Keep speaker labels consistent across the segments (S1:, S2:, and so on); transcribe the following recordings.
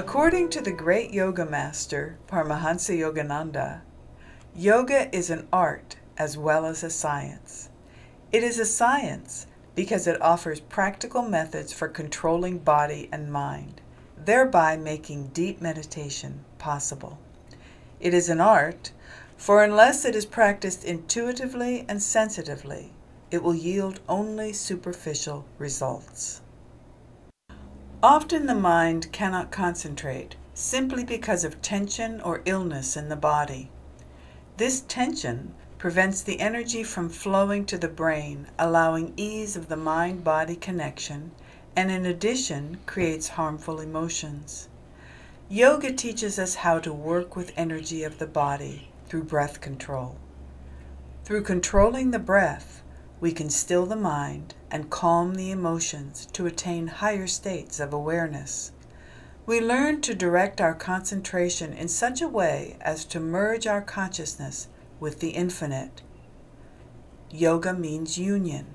S1: According to the great yoga master Paramahansa Yogananda, yoga is an art as well as a science. It is a science because it offers practical methods for controlling body and mind, thereby making deep meditation possible. It is an art, for unless it is practiced intuitively and sensitively, it will yield only superficial results. Often the mind cannot concentrate simply because of tension or illness in the body. This tension prevents the energy from flowing to the brain, allowing ease of the mind body connection, and in addition creates harmful emotions. Yoga teaches us how to work with energy of the body through breath control. Through controlling the breath, we can still the mind and calm the emotions to attain higher states of awareness. We learn to direct our concentration in such a way as to merge our consciousness with the infinite. Yoga means union.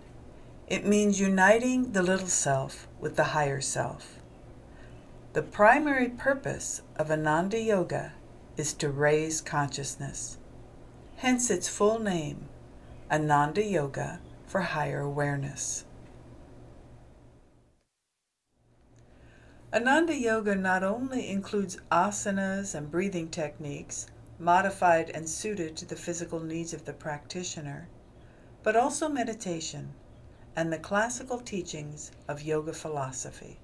S1: It means uniting the little self with the higher self. The primary purpose of Ananda Yoga is to raise consciousness. Hence its full name, Ananda Yoga for Higher Awareness. Ananda Yoga not only includes asanas and breathing techniques, modified and suited to the physical needs of the practitioner, but also meditation and the classical teachings of yoga philosophy.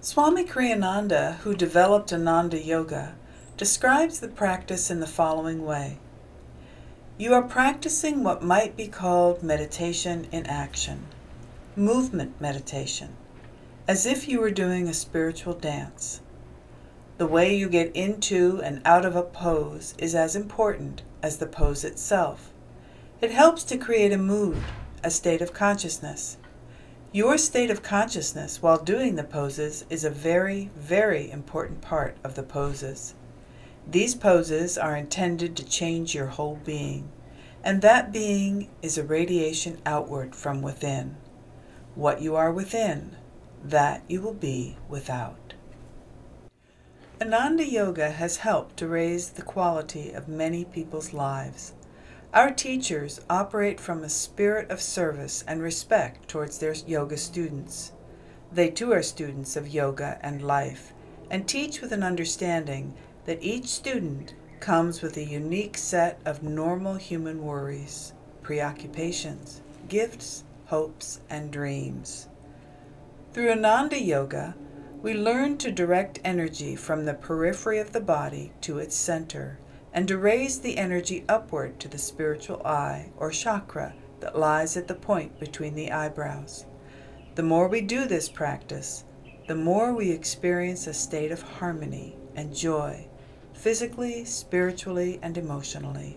S1: Swami Kriyananda, who developed Ananda Yoga, describes the practice in the following way. You are practicing what might be called meditation in action, movement meditation, as if you were doing a spiritual dance. The way you get into and out of a pose is as important as the pose itself. It helps to create a mood, a state of consciousness. Your state of consciousness while doing the poses is a very, very important part of the poses. These poses are intended to change your whole being, and that being is a radiation outward from within. What you are within, that you will be without. Ananda Yoga has helped to raise the quality of many people's lives. Our teachers operate from a spirit of service and respect towards their yoga students. They too are students of yoga and life and teach with an understanding that each student comes with a unique set of normal human worries, preoccupations, gifts, hopes, and dreams. Through Ananda Yoga, we learn to direct energy from the periphery of the body to its center and to raise the energy upward to the spiritual eye or chakra that lies at the point between the eyebrows. The more we do this practice, the more we experience a state of harmony and joy, physically, spiritually, and emotionally.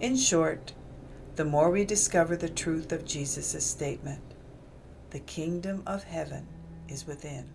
S1: In short, the more we discover the truth of Jesus' statement, the kingdom of heaven is within.